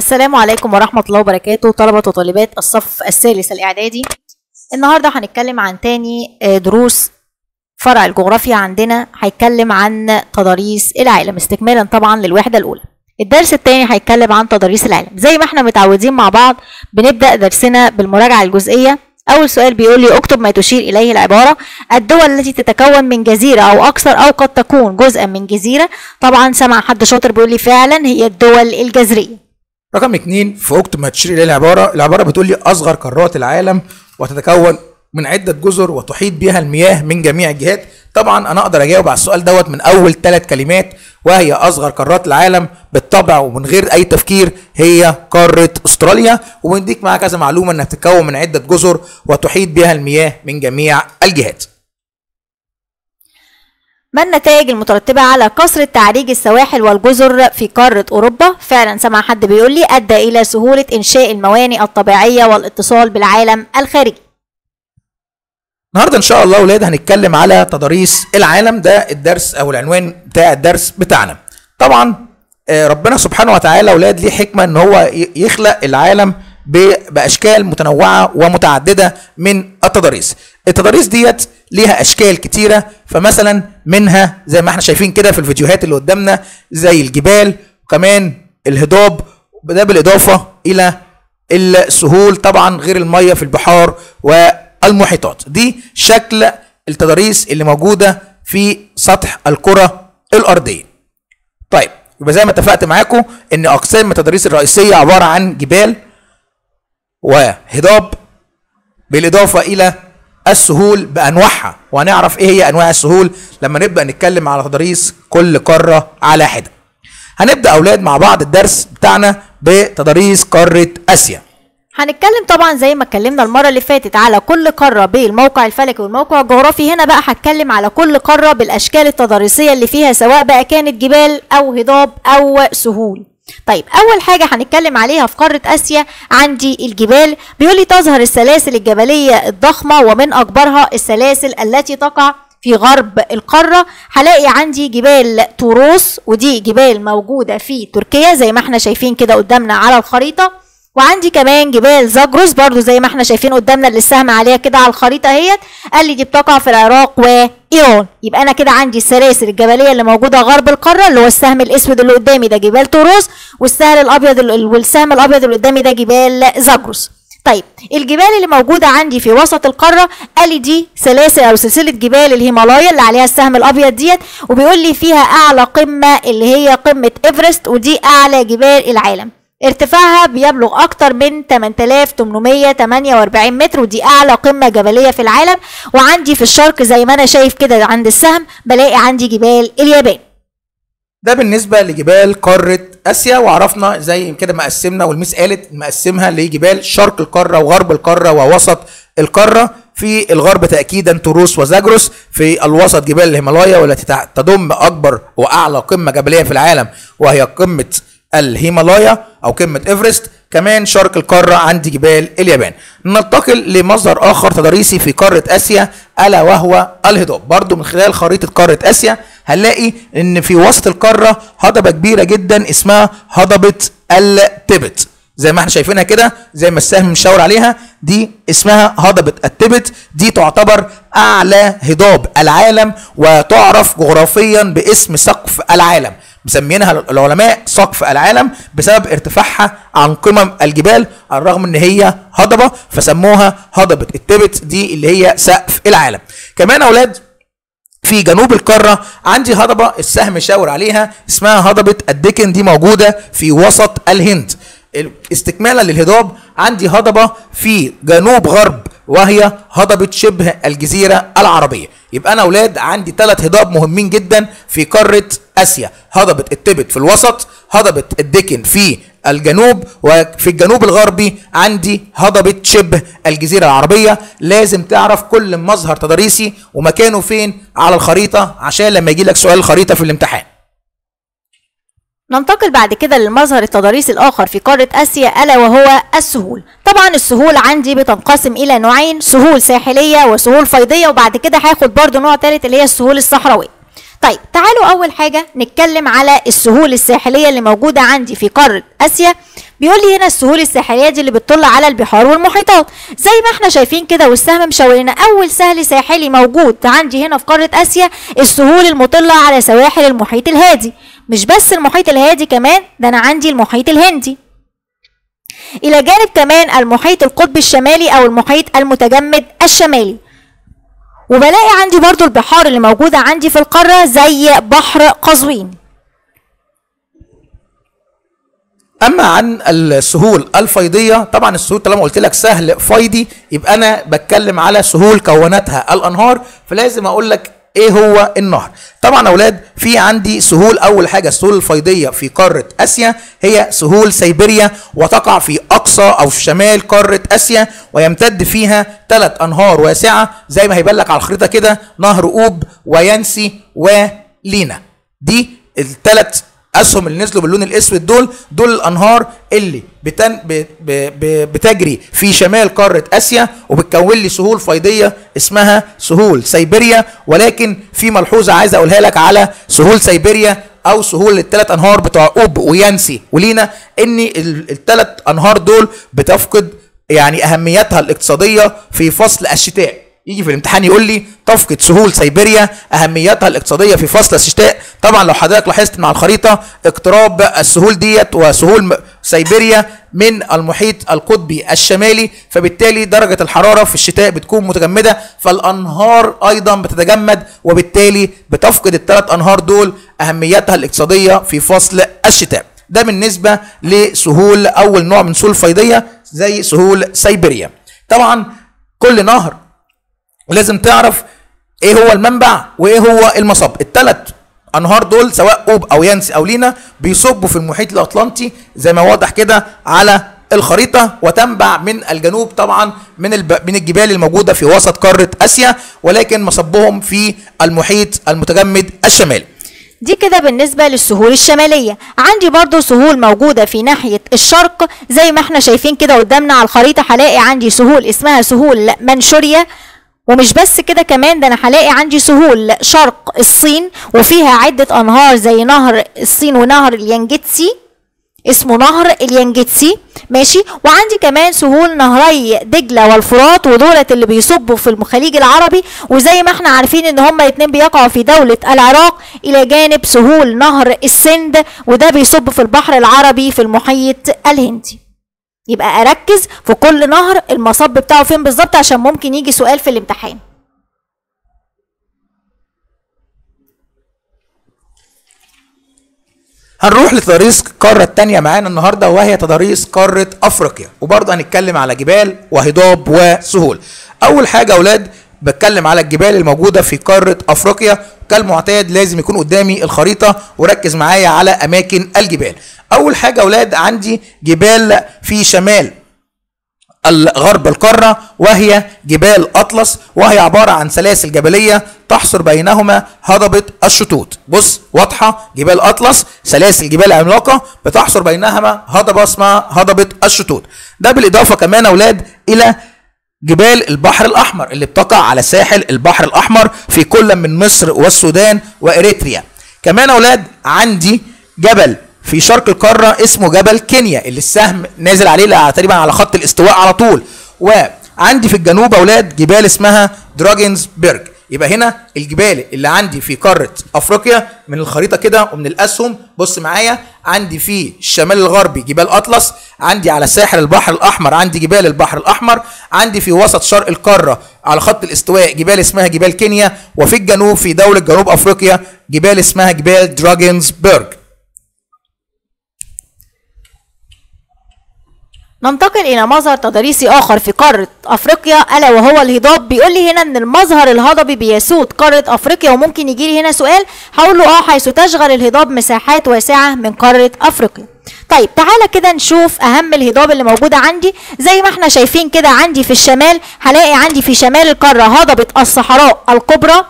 السلام عليكم ورحمة الله وبركاته طلبة وطالبات الصف الثالث الإعدادي. النهاردة هنتكلم عن تاني آه، دروس فرع الجغرافيا عندنا هيتكلم عن تضاريس العالم استكمالا طبعا للوحدة الأولى. الدرس التاني هيتكلم عن تضاريس العالم. زي ما إحنا متعودين مع بعض بنبدأ درسنا بالمراجعة الجزئية. أول سؤال بيقول لي اكتب ما تشير إليه العبارة. الدول التي تتكون من جزيرة أو أكثر أو قد تكون جزءا من جزيرة. طبعا سمع حد شاطر بيقول لي فعلا هي الدول الجزرية. رقم اتنين في اكتب ما تشير اليه العبارة العبارة بتقول لي أصغر قارات العالم وتتكون من عدة جزر وتحيط بها المياه من جميع الجهات. طبعا أنا أقدر أجاوب على السؤال دوت من أول ثلاث كلمات وهي أصغر قارات العالم بالطبع ومن غير أي تفكير هي قارة أستراليا. وبنديك معاها كذا معلومة إنها تتكون من عدة جزر وتحيط بها المياه من جميع الجهات. ما النتائج المترتبة على كثرة تعريج السواحل والجزر في قارة أوروبا؟ فعلا سمع حد بيقول لي أدى إلى سهولة إنشاء الموانئ الطبيعية والاتصال بالعالم الخارجي. النهارده إن شاء الله أولاد هنتكلم على تضاريس العالم ده الدرس أو العنوان بتاع الدرس بتاعنا طبعا آه، ربنا سبحانه وتعالى أولاد ليه حكمة إن هو يخلق العالم ب- بأشكال متنوعة ومتعددة من التضاريس التضاريس ديت ليها أشكال كتيرة. فمثلا منها زي ما إحنا شايفين كده في الفيديوهات اللي قدامنا زي الجبال وكمان الهضاب. ده بالإضافة إلى السهول طبعا غير المية في البحار والمحيطات. دي شكل التضاريس اللي موجودة في سطح الكرة الأرضية. طيب يبقى زي ما اتفقت معاكم إن أقسام التضاريس الرئيسية عبارة عن جبال وهضاب بالإضافة إلى السهول بأنواعها. وهنعرف إيه هي أنواع السهول لما نبدأ نتكلم على تضاريس كل قارة على حدة. هنبدأ أولاد مع بعض الدرس بتاعنا بتضاريس قارة آسيا. هنتكلم طبعا زي ما اتكلمنا المرة اللي فاتت على كل قارة بالموقع الفلكي والموقع الجغرافي. هنا بقى هتكلم على كل قارة بالأشكال التضاريسية اللي فيها سواء بقى كانت جبال أو هضاب أو سهول. طيب أول حاجة هنتكلم عليها في قارة آسيا عندي الجبال. بيقول لي تظهر السلاسل الجبلية الضخمة ومن أكبرها السلاسل التي تقع في غرب القارة. هلاقي عندي جبال طوروس ودي جبال موجودة في تركيا زي ما إحنا شايفين كده قدامنا على الخريطة. وعندي كمان جبال زاجروس برضو زي ما إحنا شايفين قدامنا اللي السهم عليها كده على الخريطة اهيت. قال لي دي بتقع في العراق وإيران يبقى أنا كده عندي السلاسل الجبلية اللي موجودة غرب القارة اللي هو السهم الأسود اللي قدامي ده جبال طوروس والسهم الأبيض والسهم الأبيض اللي قدامي ده جبال زاجروس طيب الجبال اللي موجودة عندي في وسط القارة قال لي دي سلاسل أو سلسلة جبال الهيمالايا اللي عليها السهم الأبيض ديت وبيقول لي فيها أعلى قمة اللي هي قمة إيفرست ودي أعلى جبال العالم. ارتفاعها بيبلغ أكتر من 8848 متر ودي أعلى قمة جبلية في العالم. وعندي في الشرق زي ما أنا شايف كده عند السهم بلاقي عندي جبال اليابان. ده بالنسبة لجبال قارة آسيا وعرفنا زي كده ما قسمنا والميس قالت مقسمها لجبال شرق القارة وغرب القارة ووسط القارة. في الغرب تاكيدا تروس وزاجروس في الوسط جبال الهيمالايا والتي تضم أكبر وأعلى قمة جبلية في العالم وهي قمة الهيمالايا أو قمه إيفرست كمان شرق القارة عندي جبال اليابان. ننتقل لمصدر آخر تضاريسي في قارة آسيا ألا وهو الهضاب برضو من خلال خريطة قارة آسيا هنلاقي إن في وسط القارة هضبة كبيرة جدا اسمها هضبة التبت. زي ما إحنا شايفينها كده زي ما السهم مشاور عليها دي اسمها هضبة التبت. دي تعتبر أعلى هضاب العالم وتعرف جغرافيا باسم سقف العالم. مسمينها العلماء سقف العالم بسبب ارتفاعها عن قمم الجبال على الرغم إن هي هضبة فسموها هضبة التبت دي اللي هي سقف العالم. كمان أولاد في جنوب القارة عندي هضبة السهم شاور عليها اسمها هضبة الدكن دي موجودة في وسط الهند. استكمالا للهضاب عندي هضبة في جنوب غرب وهي هضبة شبه الجزيرة العربية. يبقى أنا أولاد عندي ثلاث هضاب مهمين جدا في قارة آسيا. هضبة التبت في الوسط هضبة الدكن في الجنوب وفي الجنوب الغربي عندي هضبة شبه الجزيرة العربية. لازم تعرف كل مظهر تضاريسي ومكانه فين على الخريطة عشان لما يجي لك سؤال الخريطة في الامتحان. ننتقل بعد كده للمظهر التضاريسي الآخر في قارة آسيا ألا وهو السهول. طبعا السهول عندي بتنقسم إلى نوعين سهول ساحلية وسهول فيضية وبعد كده هاخد برضو نوع تالت اللي هي السهول الصحراوية. طيب تعالوا أول حاجة نتكلم على السهول الساحلية اللي موجودة عندي في قارة آسيا. بيقول لي هنا السهول الساحلية دي اللي بتطل على البحار والمحيطات. زي ما إحنا شايفين كده والسهم مشاور لنا أول سهل ساحلي موجود عندي هنا في قارة آسيا السهول المطلة على سواحل المحيط الهادي. مش بس المحيط الهادي كمان ده أنا عندي المحيط الهندي. إلى جانب كمان المحيط القطبي الشمالي أو المحيط المتجمد الشمالي. وبلاقي عندي برضو البحار اللي موجودة عندي في القارة زي بحر قزوين. أما عن السهول الفيضية طبعا السهول طالما قلت لك سهل فيضي يبقى أنا بتكلم على سهول كونتها الأنهار فلازم أقول لك إيه هو النهر؟ طبعا أولاد في عندي سهول أول حاجة السهول الفيضية في قارة آسيا هي سهول سيبيريا وتقع في أقصى أو في شمال قارة آسيا ويمتد فيها ثلاث أنهار واسعة زي ما هيبان لك على الخريطة كده نهر أوب وينسي ولينا. دي الثلاث اسهم اللي نزلوا باللون الاسود دول دول الأنهار اللي بتن ب ب ب بتجري في شمال قارة آسيا وبتكون لي سهول فيضية اسمها سهول سيبيريا ولكن في ملحوظة عايز أقولها لك على سهول سيبيريا أو سهول الثلاث أنهار بتوع أوب ويانسي ولينا إن الثلاث أنهار دول بتفقد يعني أهميتها الاقتصادية في فصل الشتاء. يجي في الامتحان يقول لي تفقد سهول سيبيريا أهميتها الاقتصادية في فصل الشتاء طبعا لو حضرتك لاحظت مع الخريطة اقتراب السهول ديت وسهول سيبيريا من المحيط القطبي الشمالي فبالتالي درجة الحرارة في الشتاء بتكون متجمدة فالأنهار أيضا بتتجمد وبالتالي بتفقد الثلاث أنهار دول أهميتها الاقتصادية في فصل الشتاء. ده بالنسبة لسهول أول نوع من سهول الفيضيه زي سهول سيبيريا. طبعا كل نهر لازم تعرف إيه هو المنبع وايه هو المصب. الثلاث انهار دول سواء اوب أو ينسي أو لينا بيصبوا في المحيط الاطلنطي زي ما واضح كده على الخريطة وتنبع من الجنوب طبعا من الب... من الجبال الموجودة في وسط قارة آسيا ولكن مصبهم في المحيط المتجمد الشمالي. دي كده بالنسبة للسهول الشمالية. عندي برضو سهول موجودة في ناحية الشرق زي ما إحنا شايفين كده قدامنا على الخريطة هلاقي عندي سهول اسمها سهول منشوريا. ومش بس كده كمان ده أنا هلاقي عندي سهول شرق الصين وفيها عدة أنهار زي نهر الصين ونهر اليانجتسي اسمه نهر اليانجتسي ماشي؟ وعندي كمان سهول نهري دجلة والفرات ودولت اللي بيصبوا في الخليج العربي. وزي ما إحنا عارفين إن هما الاتنين بيقعوا في دولة العراق إلى جانب سهول نهر السند وده بيصب في البحر العربي في المحيط الهندي. يبقى أركز في كل نهر المصب بتاعه فين بالظبط عشان ممكن يجي سؤال في الامتحان. هنروح لتضاريس القارة التانية معانا النهاردة وهي تضاريس قارة أفريقيا. وبرضه هنتكلم على جبال وهضاب وسهول. أول حاجة يا أولاد بتكلم على الجبال الموجودة في قارة أفريقيا. كالمعتاد لازم يكون قدامي الخريطة وركز معايا على أماكن الجبال. أول حاجة أولاد عندي جبال في شمال الغرب القارة وهي جبال أطلس وهي عبارة عن سلاسل جبلية تحصر بينهما هضبة الشطوط. بص واضحة جبال أطلس سلاسل جبال عملاقة بتحصر بينهما هضبة اسمها هضبة الشطوط. ده بالإضافة كمان أولاد إلى جبال البحر الأحمر اللي بتقع على ساحل البحر الأحمر في كل من مصر والسودان وإريتريا. كمان أولاد عندي جبل في شرق القارة اسمه جبل كينيا اللي السهم نازل عليه تقريبا على خط الاستواء على طول. وعندي في الجنوب أولاد جبال اسمها دراجنزبرج. يبقى هنا الجبال اللي عندي في قارة أفريقيا من الخريطة كده ومن الأسهم. بص معايا عندي في الشمال الغربي جبال أطلس عندي على ساحل البحر الأحمر عندي جبال البحر الأحمر عندي في وسط شرق القارة على خط الاستواء جبال اسمها جبال كينيا وفي الجنوب في دولة جنوب أفريقيا جبال اسمها جبال دراجنزبرج ننتقل إلى مظهر تضاريسي آخر في قارة أفريقيا ألا وهو الهضاب. بيقول لي هنا إن المظهر الهضبي بيسود قارة أفريقيا وممكن يجي لي هنا سؤال هقول له آه حيث تشغل الهضاب مساحات واسعة من قارة أفريقيا. طيب تعالى كده نشوف أهم الهضاب اللي موجودة عندي. زي ما إحنا شايفين كده عندي في الشمال هلاقي عندي في شمال القارة هضبة الصحراء الكبرى.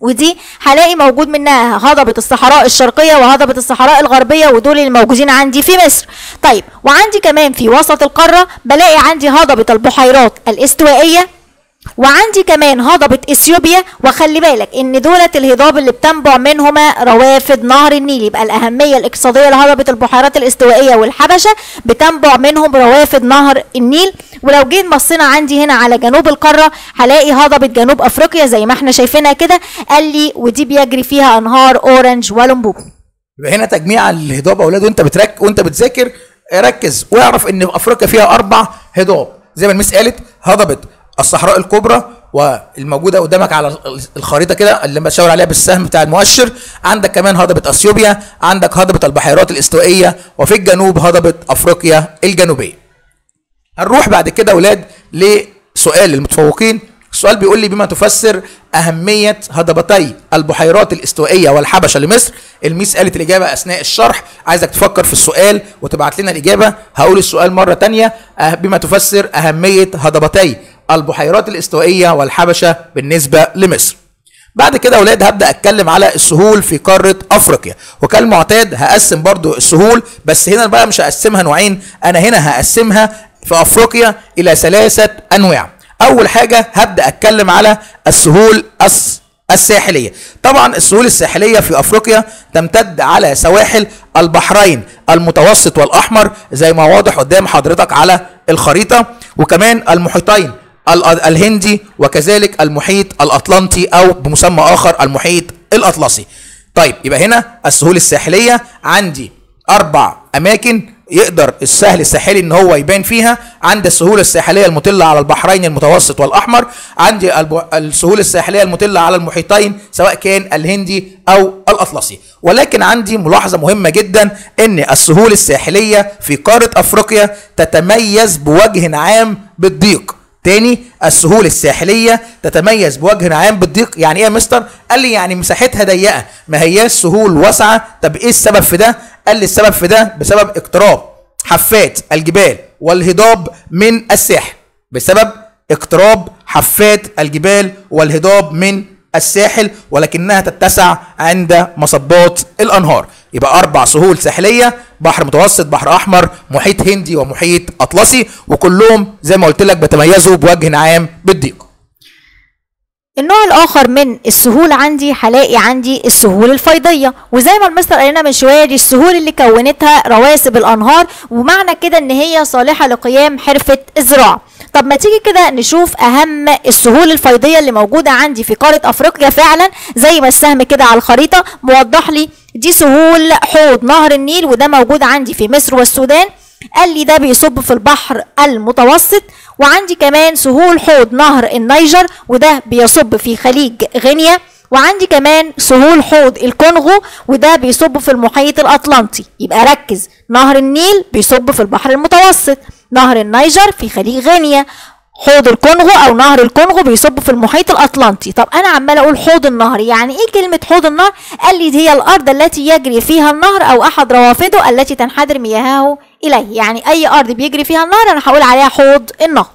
ودي هلاقي موجود منها هضبة الصحراء الشرقية وهضبة الصحراء الغربية ودول اللي موجودين عندي في مصر. طيب وعندي كمان في وسط القارة بلاقي عندي هضبة البحيرات الإستوائية وعندي كمان هضبة إثيوبيا وخلي بالك إن دولة الهضاب اللي بتنبع منهما روافد نهر النيل يبقى الأهمية الاقتصادية لهضبة البحيرات الإستوائية والحبشة بتنبع منهم روافد نهر النيل. ولو جيت بصينا عندي هنا على جنوب القارة هلاقي هضبة جنوب أفريقيا زي ما إحنا شايفينها كده. قال لي ودي بيجري فيها أنهار أورنج ولمبوبو يبقى هنا تجميع الهضاب أولاد وأنت بترك وأنت بتذاكر ركز واعرف إن أفريقيا فيها أربع هضاب. زي ما المس قالت هضبة الصحراء الكبرى والموجودة قدامك على الخريطة كده اللي بشاور عليها بالسهم بتاع المؤشر. عندك كمان هضبة أثيوبيا عندك هضبة البحيرات الإستوائية وفي الجنوب هضبة أفريقيا الجنوبية. هنروح بعد كده أولاد لسؤال المتفوقين. السؤال بيقول لي بما تفسر أهمية هضبتي البحيرات الإستوائية والحبشة لمصر. الميس قالت الإجابة أثناء الشرح. عايزك تفكر في السؤال وتبعت لنا الإجابة. هقول السؤال مرة تانية. أه بما تفسر أهمية هضبتي البحيرات الاستوائية والحبشة بالنسبة لمصر. بعد كده يا أولاد هبدأ أتكلم على السهول في قارة أفريقيا. وكالمعتاد هقسم برضو السهول بس هنا بقى مش هقسمها نوعين أنا هنا هقسمها في أفريقيا إلى ثلاثة أنواع. أول حاجة هبدأ أتكلم على السهول الس الساحلية. طبعا السهول الساحلية في أفريقيا تمتد على سواحل البحرين المتوسط والأحمر زي ما واضح قدام حضرتك على الخريطة وكمان المحيطين. ال- الهندي وكذلك المحيط الأطلنطي أو بمسمى آخر المحيط الأطلسي. طيب يبقى هنا السهول الساحلية. عندي أربع أماكن يقدر السهل الساحلي إن هو يبان فيها. عند السهول الساحلية المطلة على البحرين المتوسط والأحمر. عندي السهول الساحلية المطلة على المحيطين سواء كان الهندي أو الأطلسي. ولكن عندي ملاحظة مهمة جدا إن السهول الساحلية في قارة أفريقيا تتميز بوجه عام بالضيق. تاني السهول الساحلية تتميز بوجه عام بالضيق. يعني إيه يا مستر؟ قال لي يعني مساحتها ضيقة. ما هياش سهول واسعة؟ طب إيه السبب في ده؟ قال لي السبب في ده بسبب اقتراب حفات الجبال والهضاب من الساحل. بسبب اقتراب حفات الجبال والهضاب من الساحل ولكنها تتسع عند مصبات الأنهار. يبقى أربع سهول ساحلية بحر متوسط بحر أحمر محيط هندي ومحيط أطلسي وكلهم زي ما قلت لك بيتميزوا بوجه عام بالضيق. النوع الآخر من السهول عندي هلاقي عندي السهول الفيضية. وزي ما المستر قال لنا من شوية دي السهول اللي كونتها رواسب الأنهار ومعنى كده إن هي صالحة لقيام حرفة الزراعة. طب ما تيجي كده نشوف أهم السهول الفيضية اللي موجودة عندي في قارة أفريقيا فعلا زي ما السهم كده على الخريطة موضح لي دي سهول حوض نهر النيل وده موجود عندي في مصر والسودان. قال لي ده بيصب في البحر المتوسط. وعندي كمان سهول حوض نهر النيجر وده بيصب في خليج غينيا. وعندي كمان سهول حوض الكونغو وده بيصب في المحيط الأطلنطي. يبقى ركز نهر النيل بيصب في البحر المتوسط نهر النيجر في خليج غينيا. حوض الكونغو أو نهر الكونغو بيصب في المحيط الأطلنطي. طب أنا عمال أقول حوض النهر يعني إيه كلمة حوض النهر؟ قال لي هي الأرض التي يجري فيها النهر أو أحد روافده التي تنحدر مياهه إليه. يعني أي أرض بيجري فيها النهر أنا هقول عليها حوض النهر.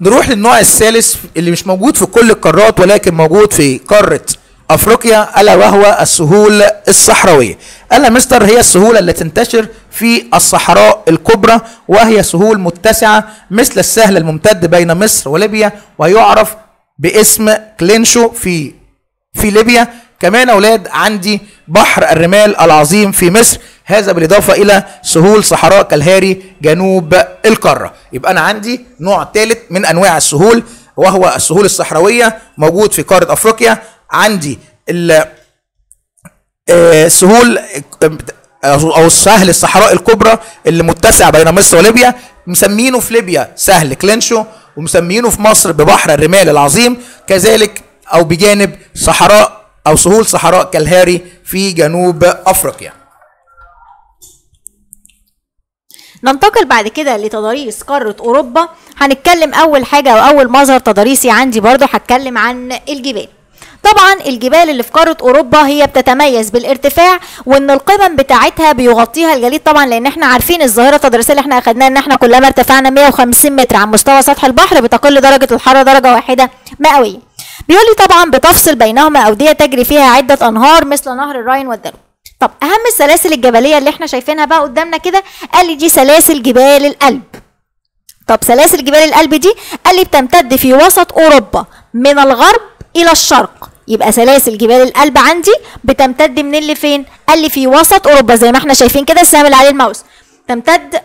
نروح للنوع الثالث اللي مش موجود في كل القارات ولكن موجود في قارة أفريقيا ألا وهو السهول الصحراويه قال يا مستر هي السهول التي تنتشر في الصحراء الكبرى وهي سهول متسعة مثل السهل الممتد بين مصر وليبيا ويعرف باسم كلينشو في في ليبيا. كمان أولاد عندي بحر الرمال العظيم في مصر. هذا بالإضافة إلى سهول صحراء كالهاري جنوب القارة. يبقى أنا عندي نوع ثالث من أنواع السهول وهو السهول الصحراوية موجود في قارة أفريقيا. عندي ال- آه، أو سهل الصحراء الكبرى اللي متسع بين مصر وليبيا مسمينه في ليبيا سهل كلينشو ومسمينه في مصر ببحر الرمال العظيم كذلك أو بجانب صحراء أو سهول صحراء كالهاري في جنوب أفريقيا. ننتقل بعد كده لتضاريس قارة أوروبا. هنتكلم أول حاجة أو أول مظهر تضاريسي عندي برضو هتكلم عن الجبال. طبعا الجبال اللي في قارة أوروبا هي بتتميز بالارتفاع وإن القمم بتاعتها بيغطيها الجليد طبعا لأن إحنا عارفين الظاهرة التضاريسية اللي إحنا أخدناها إن إحنا كلما ارتفعنا 150 متر عن مستوى سطح البحر بتقل درجة الحرارة درجة واحدة مئوية. بيقول لي طبعا بتفصل بينهما أودية تجري فيها عدة أنهار مثل نهر الراين والدانوب طب أهم السلاسل الجبلية اللي إحنا شايفينها بقى قدامنا كده؟ قال لي دي سلاسل جبال الألب. طب سلاسل جبال الألب دي؟ قال لي بتمتد في وسط أوروبا من الغرب إلى الشرق. يبقى سلاسل جبال الألب عندي بتمتد من اللي فين قال لي في وسط أوروبا زي ما إحنا شايفين كده السهم اللي عليه الماوس تمتد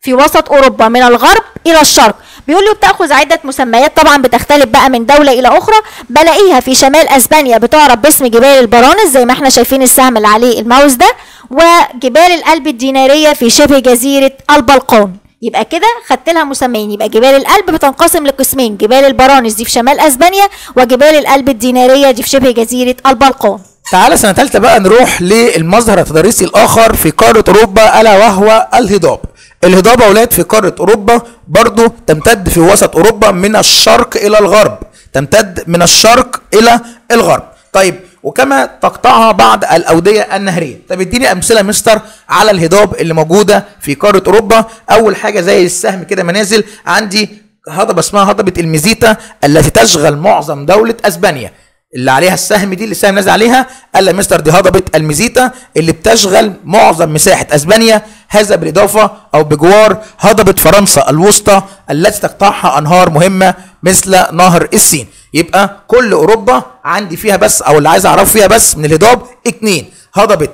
في وسط أوروبا من الغرب إلى الشرق. بيقول لي وبتاخذ عدة مسميات طبعا بتختلف بقى من دولة إلى أخرى. بلاقيها في شمال أسبانيا بتعرف باسم جبال البرانس زي ما إحنا شايفين السهم اللي عليه الماوس ده وجبال الألب الدينارية في شبه جزيرة البلقان يبقى كده خدت لها مسميين. يبقى جبال الألب بتنقسم لقسمين جبال البرانس دي في شمال أسبانيا وجبال الألب الدينارية دي في شبه جزيرة البلقان تعالى سنة تالتة بقى نروح للمظهر التضاريسي الآخر في قارة أوروبا ألا وهو الهضاب. الهضاب أولاد في قارة أوروبا برضو تمتد في وسط أوروبا من الشرق إلى الغرب. تمتد من الشرق إلى الغرب. طيب وكما تقطعها بعض الأودية النهرية. طب اديني أمثلة مستر على الهضاب اللي موجودة في قارة أوروبا. أول حاجة زي السهم كده منازل. عندي هضبة اسمها هضبة الميزيتا التي تشغل معظم دولة أسبانيا. اللي عليها السهم دي اللي السهم نازل عليها قال مستر دي هضبة الميزيتا اللي بتشغل معظم مساحة أسبانيا هذا بالإضافة أو بجوار هضبة فرنسا الوسطى التي تقطعها أنهار مهمة مثل نهر السين. يبقى كل أوروبا عندي فيها بس أو اللي عايز أعرفه فيها بس من الهضاب اتنين. هضبة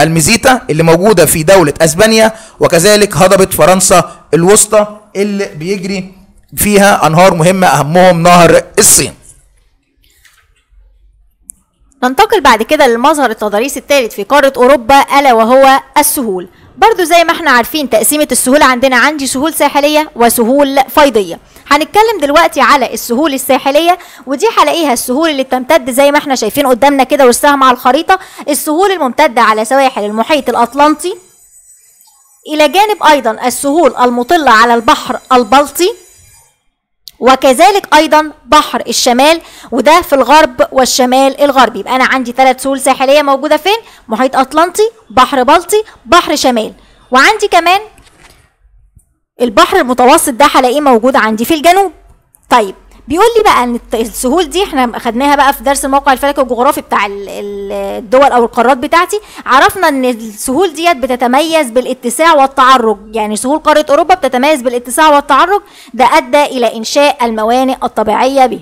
الميزيتا اللي موجودة في دولة أسبانيا وكذلك هضبة فرنسا الوسطى اللي بيجري فيها أنهار مهمة أهمهم نهر السين ننتقل بعد كده للمظهر التضاريسي الثالث في قارة أوروبا ألا وهو السهول. برضو زي ما إحنا عارفين تقسيمة السهول عندنا عندي سهول ساحلية وسهول فيضية. هنتكلم دلوقتي على السهول الساحلية ودي هلاقيها السهول اللي بتمتد زي ما إحنا شايفين قدامنا كده والسهم على الخريطة. السهول الممتدة على سواحل المحيط الأطلنطي. إلى جانب أيضا السهول المطلة على البحر البلطي. وكذلك أيضا بحر الشمال وده في الغرب والشمال الغربي. يبقى أنا عندي ثلاث سهول ساحلية موجودة فين؟ محيط أطلنطي بحر بلطي بحر شمال. وعندي كمان البحر المتوسط ده هلاقيه موجود عندي في الجنوب. طيب بيقول لي بقى إن السهول دي إحنا خدناها بقى في درس الموقع الفلكي والجغرافي بتاع الدول أو القارات بتاعتي. عرفنا إن السهول ديت بتتميز بالاتساع والتعرج. يعني سهول قارة أوروبا بتتميز بالاتساع والتعرج. ده أدى إلى إنشاء الموانئ الطبيعية به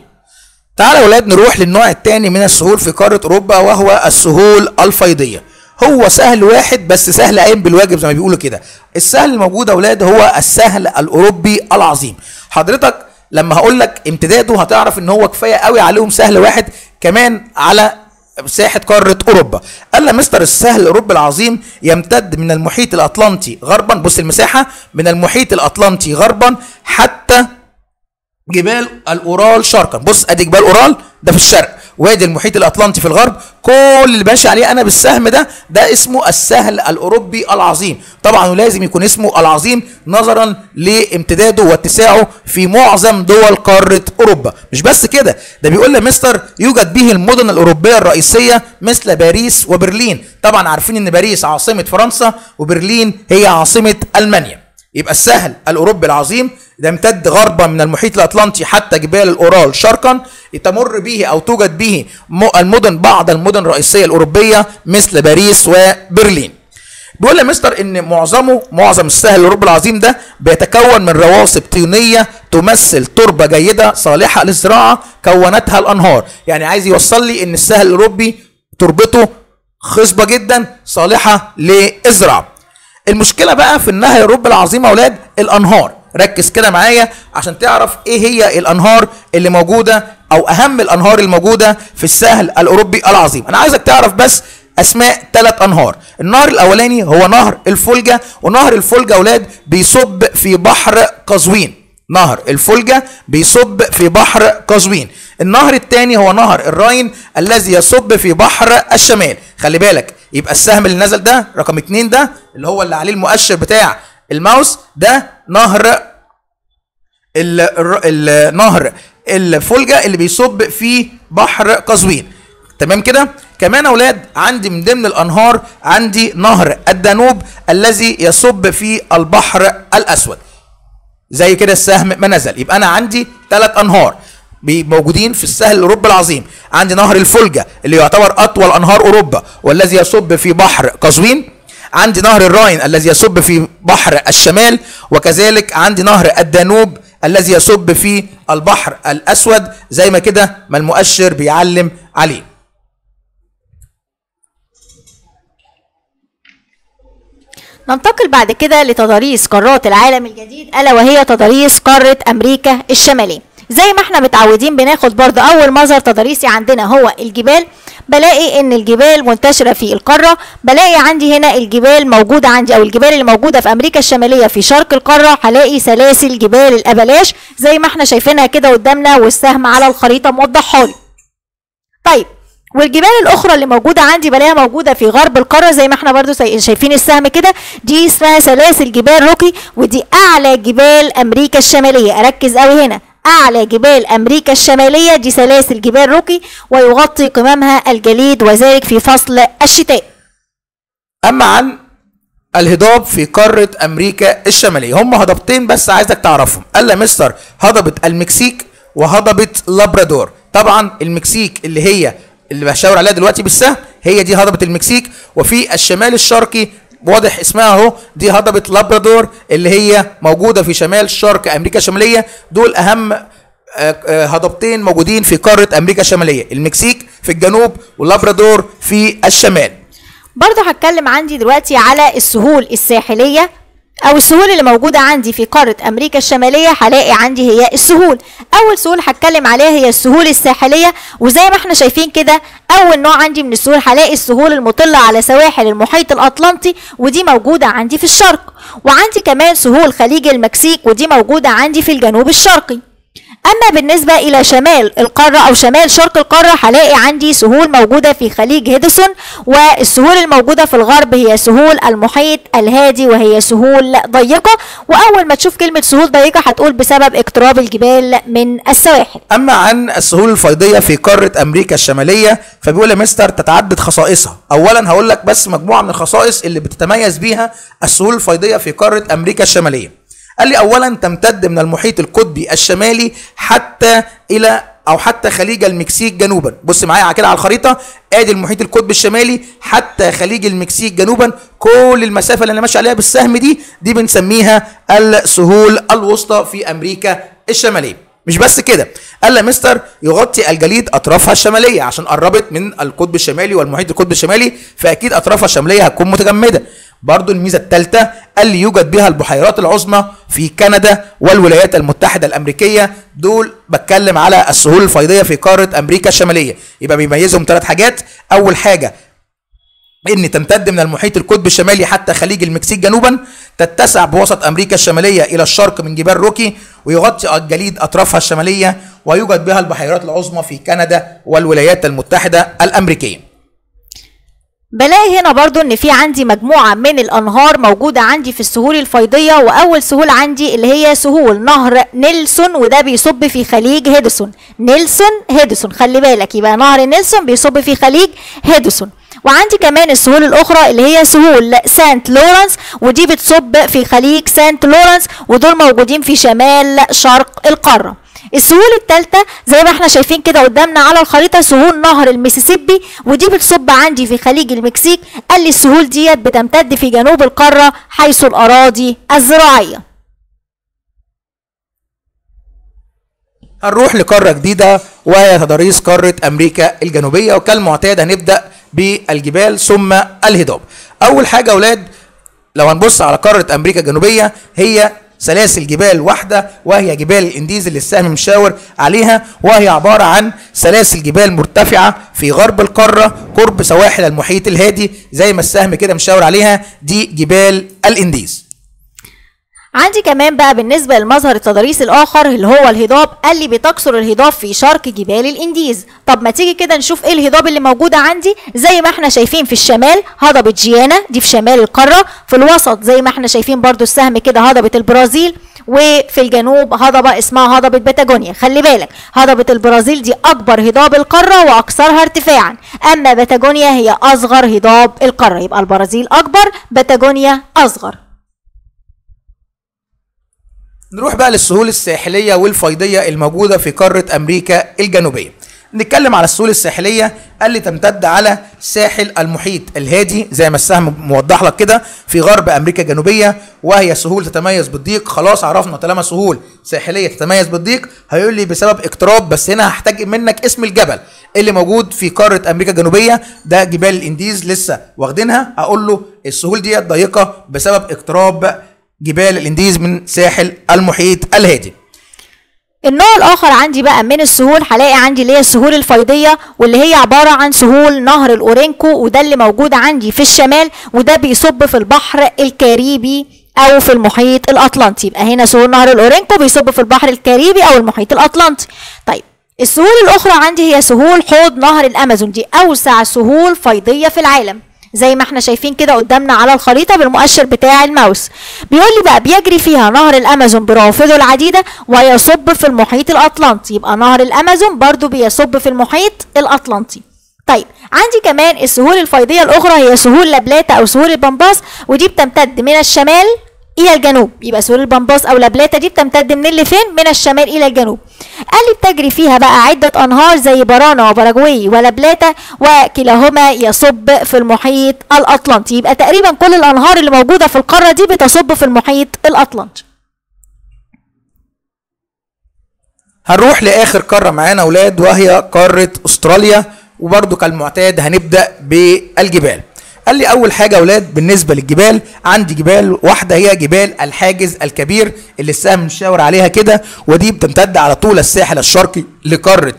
تعالى يا ولاد نروح للنوع الثاني من السهول في قارة أوروبا وهو السهول الفيضية. هو سهل واحد بس سهل قايم بالواجب زي ما بيقولوا كده. السهل الموجود يا ولاد هو السهل الأوروبي العظيم. حضرتك لما هقول لك امتداده هتعرف إن هو كفاية قوي عليهم سهل واحد كمان على مساحة قارة أوروبا. قال مستر السهل الأوروبي العظيم يمتد من المحيط الأطلنطي غربا. بص المساحة من المحيط الأطلنطي غربا حتى جبال الأورال شرقا. بص أدي جبال أورال ده في الشرق. وادي المحيط الأطلنطي في الغرب كل اللي ماشي عليه أنا بالسهم ده ده اسمه السهل الأوروبي العظيم. طبعا ولازم يكون اسمه العظيم نظرا لامتداده واتساعه في معظم دول قارة أوروبا. مش بس كده ده بيقول لي مستر يوجد به المدن الأوروبية الرئيسية مثل باريس وبرلين. طبعا عارفين إن باريس عاصمة فرنسا وبرلين هي عاصمة ألمانيا. يبقى السهل الأوروبي العظيم ده يمتد غربا من المحيط الأطلنطي حتى جبال الأورال شرقا تمر به أو توجد به المدن بعض المدن الرئيسية الأوروبية مثل باريس وبرلين. بيقول لي مستر إن معظمه معظم السهل الأوروبي العظيم ده بيتكون من رواسب طينية تمثل تربة جيدة صالحة للزراعة كونتها الأنهار. يعني عايز يوصل لي إن السهل الأوروبي تربته خصبة جدا صالحة للزراعة. المشكلة بقى في النهر الاوروبي العظيم يا أولاد الأنهار. ركز كده معايا عشان تعرف إيه هي الأنهار اللي موجودة أو أهم الأنهار الموجودة في السهل الأوروبي العظيم. أنا عايزك تعرف بس أسماء ثلاث أنهار. النهر الأولاني هو نهر الفولجا ونهر الفولجا أولاد بيصب في بحر قزوين. نهر الفولجا بيصب في بحر قزوين. النهر الثاني هو نهر الراين الذي يصب في بحر الشمال. خلي بالك يبقى السهم اللي نزل ده رقم اتنين ده اللي هو اللي عليه المؤشر بتاع الماوس ده نهر النهر الفولجا اللي بيصب في بحر قزوين. تمام كده؟ كمان أولاد عندي من ضمن الأنهار عندي نهر الدانوب الذي يصب في البحر الأسود. زي كده السهم ما نزل. يبقى أنا عندي ثلاث أنهار. موجودين في السهل الاوروبي العظيم. عندي نهر الفولجا اللي يعتبر أطول أنهار أوروبا والذي يصب في بحر قزوين. عندي نهر الراين الذي يصب في بحر الشمال. وكذلك عندي نهر الدانوب الذي يصب في البحر الأسود. زي ما كده ما المؤشر بيعلم عليه. ننتقل بعد كده لتضاريس قارات العالم الجديد ألا وهي تضاريس قارة أمريكا الشمالية. زي ما إحنا متعودين بناخد برضه أول مظهر تضاريسي عندنا هو الجبال. بلاقي إن الجبال منتشرة في القارة. بلاقي عندي هنا الجبال موجودة عندي أو الجبال اللي موجودة في أمريكا الشمالية في شرق القارة. هلاقي سلاسل جبال الأبلاش زي ما إحنا شايفينها كده قدامنا والسهم على الخريطة موضحها لي. طيب والجبال الأخرى اللي موجودة عندي بلاقيها موجودة في غرب القارة زي ما إحنا برضو شايفين السهم كده. دي اسمها سلاسل جبال روكي ودي أعلى جبال أمريكا الشمالية. أركز قوي هنا. أعلى جبال أمريكا الشمالية دي سلاسل جبال روكي ويغطي قممها الجليد وذلك في فصل الشتاء. أما عن الهضاب في قارة أمريكا الشمالية هم هضبتين بس عايزك تعرفهم. قال مستر هضبة المكسيك وهضبة لابرادور. طبعا المكسيك اللي هي اللي بشاور عليها دلوقتي بالسهم هي دي هضبة المكسيك. وفي الشمال الشرقي واضح اسمها اهو دي هضبة لابرادور اللي هي موجودة في شمال شرق أمريكا الشمالية. دول أهم آه، آه، هضبتين موجودين في قارة أمريكا الشمالية المكسيك في الجنوب واللابرادور في الشمال. برضو هتكلم عندي دلوقتي على السهول الساحلية. أو السهول اللي موجودة عندي في قارة أمريكا الشمالية هلاقي عندي هي السهول. أول سهول هتكلم عليها هي السهول الساحلية وزي ما إحنا شايفين كده أول نوع عندي من السهول هلاقي السهول المطلة على سواحل المحيط الأطلنطي ودي موجودة عندي في الشرق. وعندي كمان سهول خليج المكسيك ودي موجودة عندي في الجنوب الشرقي. أما بالنسبة إلى شمال القارة أو شمال شرق القارة هلاقي عندي سهول موجودة في خليج هيدسون والسهول الموجودة في الغرب هي سهول المحيط الهادي وهي سهول ضيقة. وأول ما تشوف كلمة سهول ضيقة هتقول بسبب اقتراب الجبال من السواحل. أما عن السهول الفيضية في قارة أمريكا الشمالية فبيقول يا مستر تتعدد خصائصها. اولا هقول لك بس مجموعة من الخصائص اللي بتتميز بيها السهول الفيضية في قارة أمريكا الشمالية. قال لي اولا تمتد من المحيط القطبي الشمالي حتى إلى أو حتى خليج المكسيك جنوبا. بص معايا على كده على الخريطة. آدي المحيط القطبي الشمالي حتى خليج المكسيك جنوبا. كل المسافة اللي أنا ماشي عليها بالسهم دي دي بنسميها السهول الوسطى في أمريكا الشمالية. مش بس كده. قال لي مستر يغطي الجليد أطرافها الشمالية عشان قربت من القطب الشمالي والمحيط القطبي الشمالي فأكيد أطرافها الشمالية هتكون متجمدة. برضو الميزة الثالثه قال لي يوجد بها البحيرات العظمى في كندا والولايات المتحدة الأمريكية. دول بتكلم على السهول الفيضية في قارة أمريكا الشمالية. يبقى بيميزهم ثلاث حاجات. أول حاجة إن تمتد من المحيط القطبي الشمالي حتى خليج المكسيك جنوبا تتسع بوسط أمريكا الشمالية إلى الشرق من جبال روكي ويغطي الجليد أطرافها الشمالية ويوجد بها البحيرات العظمى في كندا والولايات المتحدة الأمريكية. بلاقي هنا برضو إن في عندي مجموعة من الأنهار موجودة عندي في السهول الفيضية وأول سهول عندي اللي هي سهول نهر نيلسون وده بيصب في خليج هيدسون. نيلسون هيدسون خلي بالك يبقى نهر نيلسون بيصب في خليج هيدسون. وعندي كمان السهول الأخرى اللي هي سهول سانت لورنس ودي بتصب في خليج سانت لورنس ودول موجودين في شمال شرق القارة. السهول الثالثة زي ما إحنا شايفين كده قدامنا على الخريطة سهول نهر المسيسيبي ودي بتصب عندي في خليج المكسيك. قال لي السهول ديت بتمتد في جنوب القارة حيث الأراضي الزراعية. هنروح لقارة جديدة وهي تضاريس قارة أمريكا الجنوبية وكالمعتاد هنبدا بالجبال ثم الهضاب. أول حاجة أولاد لو هنبص على قارة أمريكا الجنوبية هي سلاسل جبال واحدة وهي جبال الانديز اللي السهم مشاور عليها وهي عبارة عن سلاسل جبال مرتفعة في غرب القارة قرب سواحل المحيط الهادي زي ما السهم كده مشاور عليها دي جبال الانديز. عندي كمان بقى بالنسبة للمظهر التضاريس الآخر اللي هو الهضاب قال لي بتكثر الهضاب في شرق جبال الإنديز. طب ما تيجي كده نشوف إيه الهضاب اللي موجودة عندي؟ زي ما إحنا شايفين في الشمال هضبة جيانا دي في شمال القارة. في الوسط زي ما إحنا شايفين برضو السهم كده هضبة البرازيل. وفي الجنوب هضبة اسمها هضبة باتاجونيا خلي بالك هضبة البرازيل دي أكبر هضاب القارة وأكثرها ارتفاعا. أما باتاجونيا هي أصغر هضاب القارة يبقى البرازيل أكبر باتاجونيا أصغر. نروح بقى للسهول الساحلية والفيضية الموجودة في قارة أمريكا الجنوبية. نتكلم على السهول الساحلية قال لي تمتد على ساحل المحيط الهادي زي ما السهم موضح لك كده في غرب أمريكا الجنوبية وهي سهول تتميز بالضيق. خلاص عرفنا طالما سهول ساحلية تتميز بالضيق هيقول لي بسبب اقتراب بس هنا هحتاج منك اسم الجبل اللي موجود في قارة أمريكا الجنوبية. ده جبال الانديز لسه واخدينها. هقول له السهول ديت ضيقة بسبب اقتراب جبال الانديز من ساحل المحيط الهادي. النوع الآخر عندي بقى من السهول هلاقي عندي اللي هي السهول الفيضية واللي هي عبارة عن سهول نهر الأورينوكو وده اللي موجود عندي في الشمال وده بيصب في البحر الكاريبي أو في المحيط الأطلنطي. يبقى هنا سهول نهر الأورينوكو بيصب في البحر الكاريبي أو المحيط الأطلنطي. طيب السهول الأخرى عندي هي سهول حوض نهر الأمازون. دي أوسع سهول فيضية في العالم. زي ما إحنا شايفين كده قدامنا على الخريطة بالمؤشر بتاع الماوس. بيقول لي بقى بيجري فيها نهر الأمازون بروافده العديدة ويصب في المحيط الأطلنطي. يبقى نهر الأمازون برضو بيصب في المحيط الأطلنطي. طيب عندي كمان السهول الفيضية الأخرى هي سهول لابلاتا أو سهول البمباس ودي بتمتد من الشمال إلى الجنوب. يبقى سهول البمباس أو لابلاتا دي بتمتد من اللي فين؟ من الشمال إلى الجنوب. قال لي بتجري فيها بقى عدة أنهار زي بارانا وباراجواي ولابلاتا وكلاهما يصب في المحيط الأطلنطي. يبقى تقريبا كل الأنهار اللي موجودة في القارة دي بتصب في المحيط الأطلنطي. هنروح لآخر قارة معانا أولاد وهي قارة أستراليا. وبرضو كالمعتاد هنبدأ بالجبال. قال لي أول حاجة يا أولاد بالنسبة للجبال عندي جبال واحدة هي جبال الحاجز الكبير اللي السهم مشاور عليها كده ودي بتمتد على طول الساحل الشرقي لقارة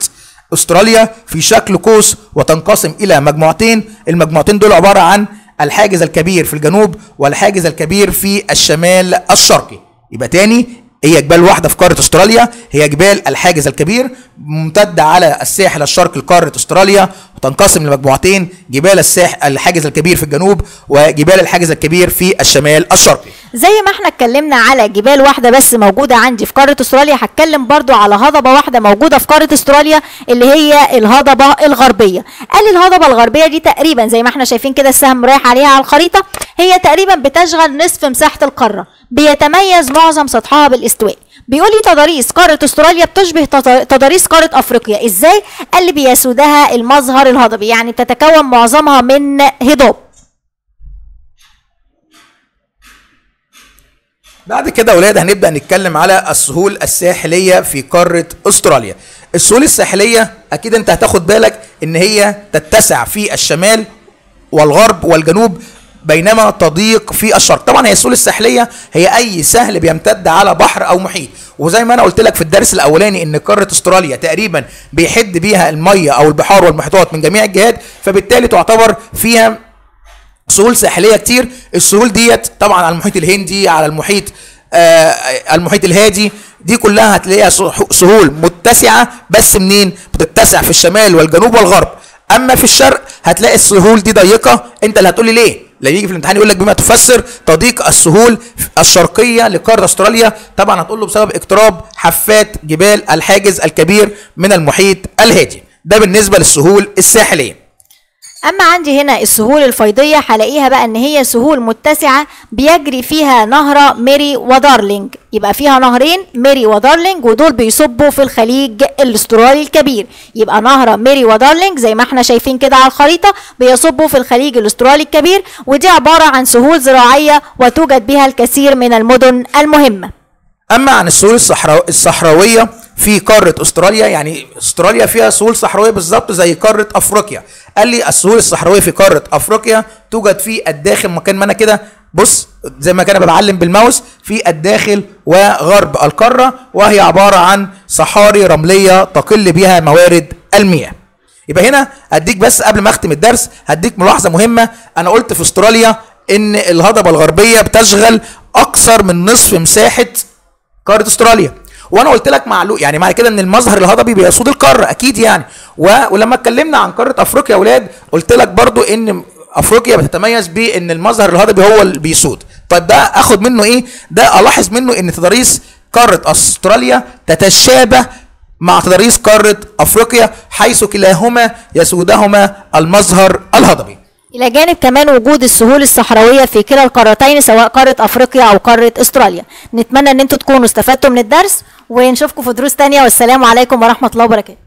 أستراليا في شكل قوس وتنقسم إلى مجموعتين المجموعتين دول عبارة عن الحاجز الكبير في الجنوب والحاجز الكبير في الشمال الشرقي. يبقى تاني هي جبال واحدة في قارة أستراليا هي جبال الحاجز الكبير ممتدة على الساحل الشرقي لقارة أستراليا وتنقسم لمجموعتين جبال الساحل الحاجز الكبير في الجنوب وجبال الحاجز الكبير في الشمال الشرقي. زي ما إحنا اتكلمنا على جبال واحدة بس موجودة عندي في قارة أستراليا هتكلم برضو على هضبة واحدة موجودة في قارة أستراليا اللي هي الهضبة الغربية. قال الهضبة الغربية دي تقريبا زي ما إحنا شايفين كده السهم رايح عليها على الخريطة هي تقريبا بتشغل نصف مساحة القارة. بيتميز معظم سطحها بالاستواء. بيقول لي تضاريس قارة أستراليا بتشبه تض- تضاريس قارة أفريقيا. إزاي؟ قال لي بيسودها المظهر الهضبي يعني بتتكون معظمها من هضاب. بعد كده أولاد هنبدأ نتكلم على السهول الساحلية في قارة أستراليا. السهول الساحلية أكيد أنت هتاخد بالك إن هي تتسع في الشمال والغرب والجنوب بينما تضيق في الشرق طبعا هي السهول الساحلية هي أي سهل بيمتد على بحر أو محيط. وزي ما أنا قلت لك في الدرس الأولاني إن قارة أستراليا تقريبا بيحد بيها المية أو البحار والمحيطات من جميع الجهات فبالتالي تعتبر فيها سهول ساحلية كتير. السهول ديت طبعا على المحيط الهندي على المحيط آه المحيط الهادي دي كلها هتلاقيها سه- سهول متسعة بس منين؟ بتتسع في الشمال والجنوب والغرب. أما في الشرق هتلاقي السهول دي ضيقة. أنت اللي هتقولي ليه؟ لما يجي في الامتحان يقول لك بما تفسر تضييق السهول الشرقية لقارة أستراليا طبعا هتقول له بسبب اقتراب حافات جبال الحاجز الكبير من المحيط الهادي. ده بالنسبة للسهول الساحلية. أما عندي هنا السهول الفيضية هلاقيها بقى إن هي سهول متسعة بيجري فيها نهر ميري ودارلينج. يبقى فيها نهرين ميري ودارلينج ودول بيصبوا في الخليج الأسترالي الكبير. يبقى نهر ميري ودارلينج زي ما إحنا شايفين كده على الخريطة بيصبوا في الخليج الأسترالي الكبير ودي عبارة عن سهول زراعية وتوجد بها الكثير من المدن المهمة. أما عن السهول الصحرا... الصحراوية في قارة أستراليا يعني أستراليا فيها سهول صحراوية بالظبط زي قارة أفريقيا. قال لي السهول الصحراوية في قارة أفريقيا توجد في الداخل مكان ما أنا كده بص زي ما كان بعلم بالماوس في الداخل وغرب القارة وهي عبارة عن صحاري رملية تقل بها موارد المياه. يبقى هنا هديك بس قبل ما أختم الدرس هديك ملاحظة مهمة. أنا قلت في أستراليا إن الهضبة الغربية بتشغل أكثر من نصف مساحة قارة أستراليا. وأنا قلت لك معلوم يعني معنى كده ان المظهر الهضبي بيسود القارة أكيد يعني. و... ولما اتكلمنا عن قارة افريقيا يا أولاد قلت لك برضو ان افريقيا بتتميز بان المظهر الهضبي هو اللي بيسود طيب ده اخد منه إيه؟ ده الاحظ منه ان تضاريس قارة استراليا تتشابه مع تضاريس قارة افريقيا حيث كلاهما يسودهما المظهر الهضبي. إلى جانب كمان وجود السهول الصحراوية في كلا القارتين سواء قارة أفريقيا أو قارة أستراليا. نتمنى إن أنتوا تكونوا استفدتوا من الدرس ونشوفكم في دروس تانية والسلام عليكم ورحمة الله وبركاته.